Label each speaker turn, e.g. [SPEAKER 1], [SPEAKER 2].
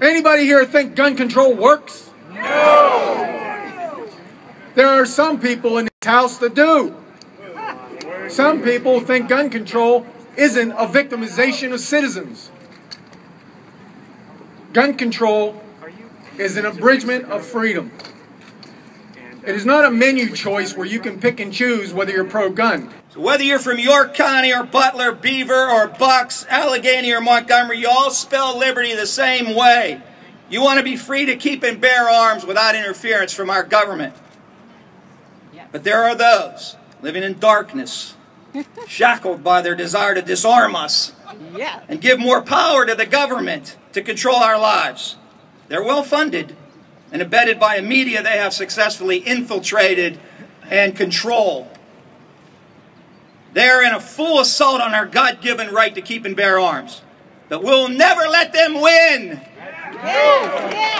[SPEAKER 1] Anybody here think gun control works? No! There are some people in this house that do. Some people think gun control isn't a victimization of citizens. Gun control is an abridgment of freedom. It is not a menu choice where you can pick and choose whether you're pro-gun.
[SPEAKER 2] So whether you're from York County or Butler, Beaver or Bucks, Allegheny or Montgomery, you all spell liberty the same way. You want to be free to keep and bear arms without interference from our government. But there are those living in darkness, shackled by their desire to disarm us
[SPEAKER 3] Yeah.
[SPEAKER 2] and give more power to the government to control our lives. They're well funded and abetted by a media they have successfully infiltrated and control. They're in a full assault on our God given right to keep and bear arms. But we'll never let them win.
[SPEAKER 3] Yeah.